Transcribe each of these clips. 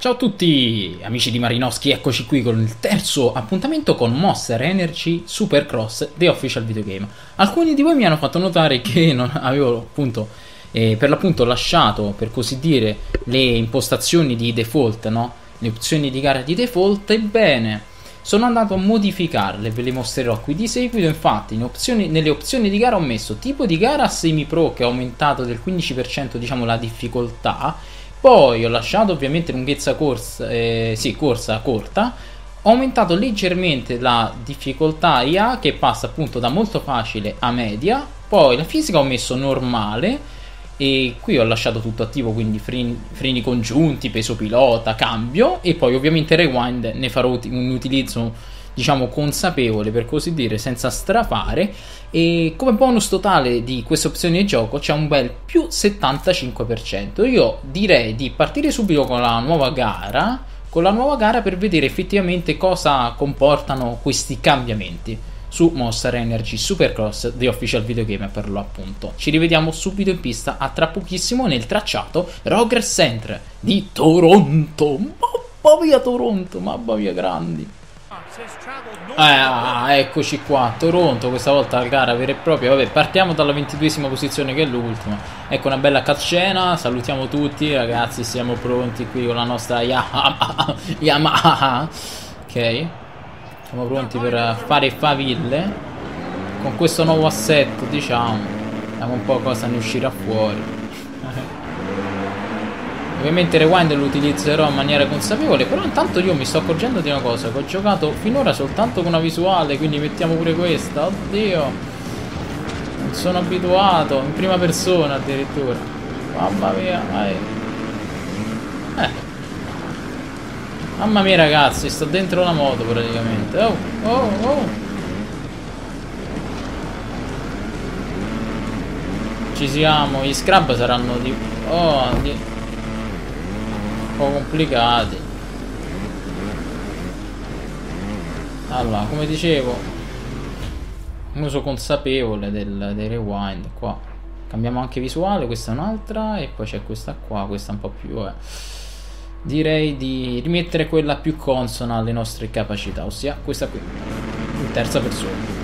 Ciao a tutti amici di Marinowski, eccoci qui con il terzo appuntamento con Monster Energy Supercross The Official Videogame. Alcuni di voi mi hanno fatto notare che non avevo appunto eh, per l'appunto lasciato per così dire le impostazioni di default, no? Le opzioni di gara di default, ebbene sono andato a modificarle, ve le mostrerò qui di seguito, infatti opzioni, nelle opzioni di gara ho messo tipo di gara semi pro che ha aumentato del 15% diciamo la difficoltà poi ho lasciato ovviamente lunghezza corsa, eh, sì, corsa corta. Ho aumentato leggermente la difficoltà IA che passa appunto da molto facile a media. Poi la fisica ho messo normale e qui ho lasciato tutto attivo quindi freni, freni, congiunti, peso pilota, cambio e poi ovviamente rewind ne farò un utilizzo diciamo consapevole per così dire senza strafare e come bonus totale di queste opzioni di gioco c'è un bel più 75% io direi di partire subito con la nuova gara con la nuova gara per vedere effettivamente cosa comportano questi cambiamenti su Monster Energy Supercross The Official Videogame per lo appunto. Ci rivediamo subito in pista a tra pochissimo nel tracciato Progress Center di Toronto. Mamma mia Toronto, mamma mia grandi. Ah, eccoci qua, Toronto, questa volta la gara vera e propria. Vabbè, partiamo dalla ventiduesima posizione che è l'ultima. Ecco una bella cazzena, salutiamo tutti ragazzi, siamo pronti qui con la nostra Yamaha. Yamaha. Ok, siamo pronti per fare faville. Con questo nuovo assetto, diciamo, vediamo un po' cosa ne uscirà fuori. Ovviamente Rewind lo utilizzerò in maniera consapevole, però intanto io mi sto accorgendo di una cosa, che ho giocato finora soltanto con una visuale, quindi mettiamo pure questa. Oddio. Non sono abituato, in prima persona addirittura. Mamma mia, vai. Eh. Mamma mia ragazzi, sto dentro la moto praticamente. Oh, oh, oh. Ci siamo, gli scrub saranno di... Oh, di po' complicati allora come dicevo un uso consapevole del, del rewind qua cambiamo anche visuale questa è un'altra e poi c'è questa qua questa un po' più eh. direi di rimettere quella più consona alle nostre capacità ossia questa qui in terza persona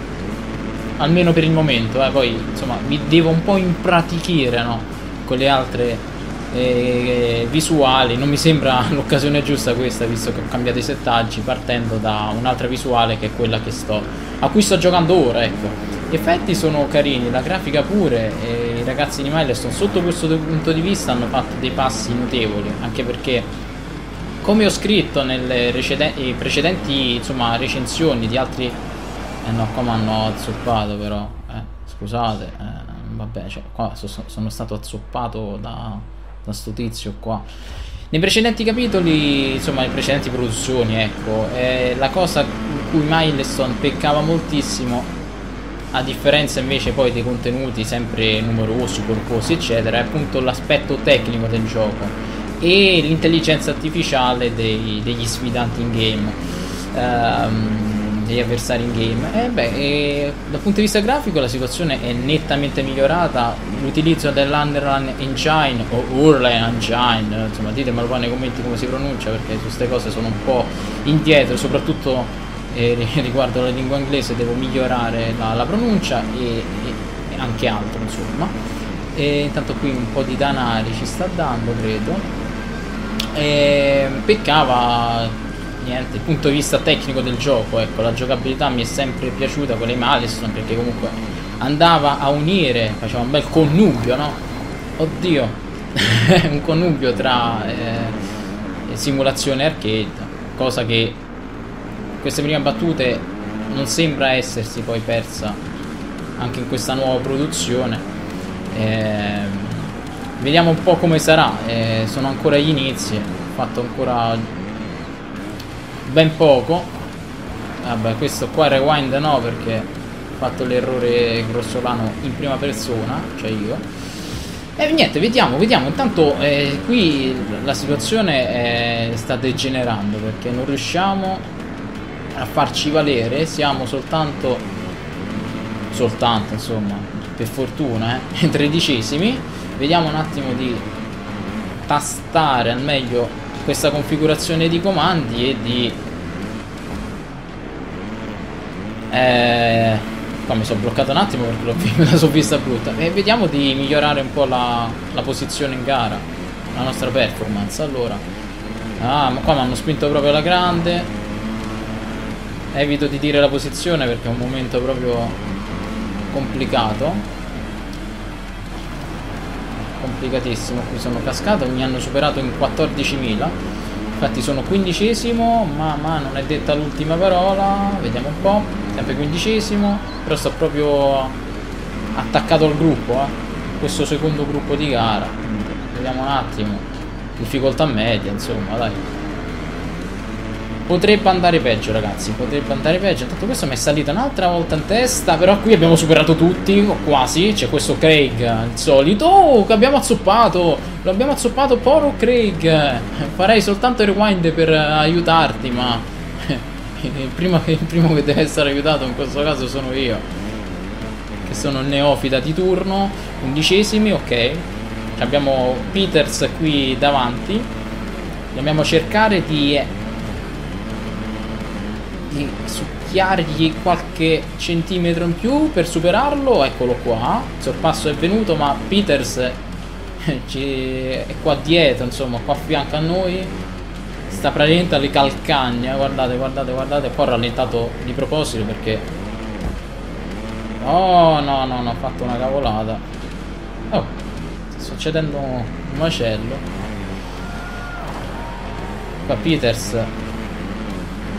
almeno per il momento eh. poi insomma mi devo un po' impratichire no? con le altre eh, visuali. Non mi sembra l'occasione giusta questa visto che ho cambiato i settaggi partendo da un'altra visuale che è quella che sto a cui sto giocando ora ecco. Gli effetti sono carini la grafica pure i ragazzi di Milestone sotto questo punto di vista hanno fatto dei passi notevoli anche perché come ho scritto nelle precedenti insomma, recensioni di altri eh no qua mi hanno azzoppato però eh, scusate eh, vabbè cioè, qua so, sono stato azzoppato da da sto tizio qua. Nei precedenti capitoli, insomma, le precedenti produzioni, ecco, eh, la cosa in cui Milestone peccava moltissimo, a differenza invece poi dei contenuti sempre numerosi, corposi, eccetera, è appunto l'aspetto tecnico del gioco e l'intelligenza artificiale dei, degli sfidanti in game. Um, degli avversari in game. E beh, e dal punto di vista grafico la situazione è nettamente migliorata. L'utilizzo dell'Underline Engine o Urline Engine, insomma, ditemelo poi nei commenti come si pronuncia perché su queste cose sono un po' indietro, soprattutto eh, riguardo la lingua inglese devo migliorare la, la pronuncia e, e, anche altro, insomma. E intanto qui un po' di danari ci sta dando, credo. E peccava niente, il punto di vista tecnico del gioco, ecco, la giocabilità mi è sempre piaciuta con le Milestone perché comunque andava a unire, faceva un bel connubio, no? Oddio, un connubio tra eh, simulazione e arcade, cosa che queste prime battute non sembra essersi poi persa anche in questa nuova produzione. Eh, vediamo un po' come sarà, eh, sono ancora agli inizi, ho fatto ancora ben poco. Vabbè questo qua rewind no perché ho fatto l'errore grossolano in prima persona cioè io. E niente vediamo vediamo. Intanto eh, qui la situazione è, sta degenerando perché non riusciamo a farci valere. Siamo soltanto soltanto insomma per fortuna eh, tredicesimi. Vediamo un attimo di tastare al meglio questa configurazione di comandi e di eh, qua mi sono bloccato un attimo perché me la sono vista brutta. E vediamo di migliorare un po' la, la posizione in gara la nostra performance. Allora ah ma qua mi hanno spinto proprio alla grande. Evito di dire la posizione perché è un momento proprio complicato. Complicatissimo qui sono cascato mi hanno superato in 14.000 infatti sono quindicesimo ma, ma non è detta l'ultima parola. Vediamo un po' sempre quindicesimo però sto proprio attaccato al gruppo eh. questo secondo gruppo di gara. Vediamo un attimo. Difficoltà media insomma dai. Potrebbe andare peggio ragazzi, potrebbe andare peggio. Intanto questo mi è salito un'altra volta in testa Però qui abbiamo superato tutti, quasi. C'è questo Craig, il solito. Oh, che abbiamo azzoppato L'abbiamo azzoppato, poro Craig. Farei soltanto rewind per aiutarti Ma il primo, il primo che deve essere aiutato in questo caso sono io Che sono il neofita di turno Undicesimi, ok. Abbiamo Peters qui davanti. Dobbiamo cercare di di succhiargli qualche centimetro in più per superarlo. Eccolo qua. Il sorpasso è venuto ma Peters è qua dietro insomma qua a fianco a noi sta praticamente alle calcagna guardate guardate guardate poi ho rallentato di proposito perché oh no no no ho fatto una cavolata. Oh sta succedendo un macello. Qua Peters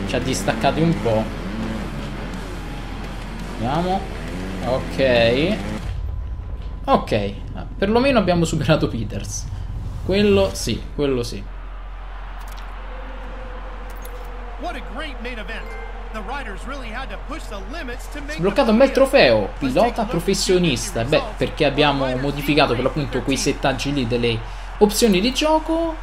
ci ha distaccati un po' Andiamo. Ok. Ok ah, Perlomeno abbiamo superato Peters. Quello sì, quello sì Sbloccato un bel trofeo, pilota professionista. Beh, perché abbiamo modificato per l'appunto quei settaggi lì delle opzioni di gioco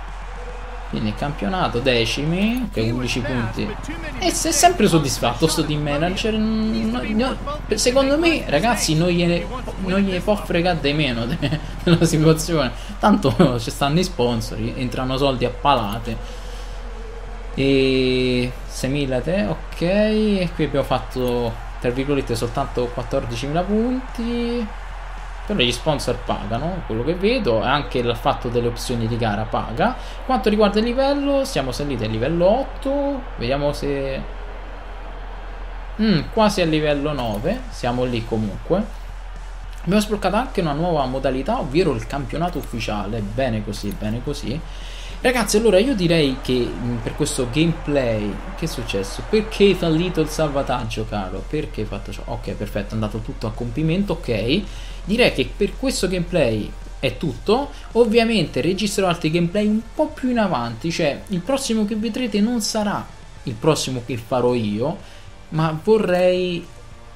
quindi campionato decimi, che 11 punti. E sei sempre soddisfatto sto team manager. No, no, secondo me, ragazzi, non gliene, non gliene può fregare di meno della situazione. Tanto ci stanno i sponsor, entrano soldi a palate. E 6.000 te, ok. E qui abbiamo fatto, tra virgolette, soltanto 14.000 punti. Però gli sponsor pagano, quello che vedo, anche il fatto delle opzioni di gara paga. Quanto riguarda il livello, siamo saliti a livello 8, vediamo se... Mm, quasi a livello 9, siamo lì comunque. Abbiamo sbloccato anche una nuova modalità, ovvero il campionato ufficiale, bene così, bene così. Ragazzi, allora io direi che mm, per questo gameplay, che è successo? Perché è fallito il salvataggio, caro? Perché hai fatto ciò? Ok, perfetto, è andato tutto a compimento, ok direi che per questo gameplay è tutto. Ovviamente registrerò altri gameplay un po' più in avanti, cioè il prossimo che vedrete non sarà il prossimo che farò io, ma vorrei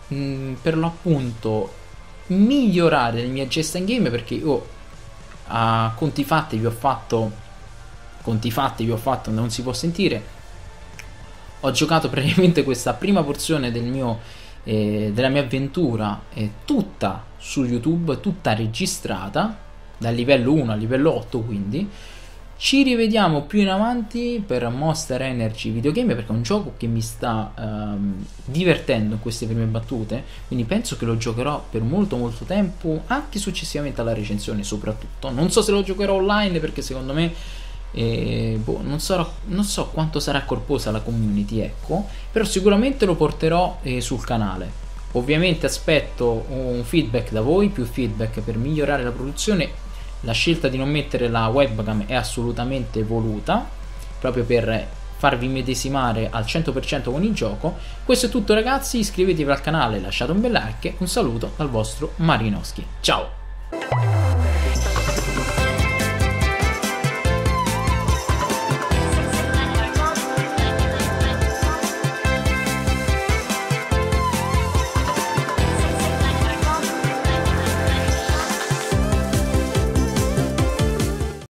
mh, mm, per l'appunto migliorare le mie gesta in game perché io a conti fatti vi ho fatto conti fatti vi ho fatto non si può sentire ho giocato praticamente questa prima porzione del mio eh, della mia avventura è tutta su YouTube, tutta registrata dal livello 1 al livello 8 quindi ci rivediamo più in avanti per Monster Energy Videogame perché è un gioco che mi sta um, divertendo in queste prime battute, quindi penso che lo giocherò per molto molto tempo, anche successivamente alla recensione soprattutto. Non so se lo giocherò online perché secondo me eh, boh, non, so, non, so, quanto sarà corposa la community, ecco, però sicuramente lo porterò eh, sul canale. Ovviamente aspetto un feedback da voi, più feedback per migliorare la produzione. La scelta di non mettere la webcam è assolutamente voluta, proprio per farvi medesimare al 100% con il gioco. Questo è tutto ragazzi, iscrivetevi al canale, lasciate un bel like, un saluto dal vostro Marinowski. Ciao!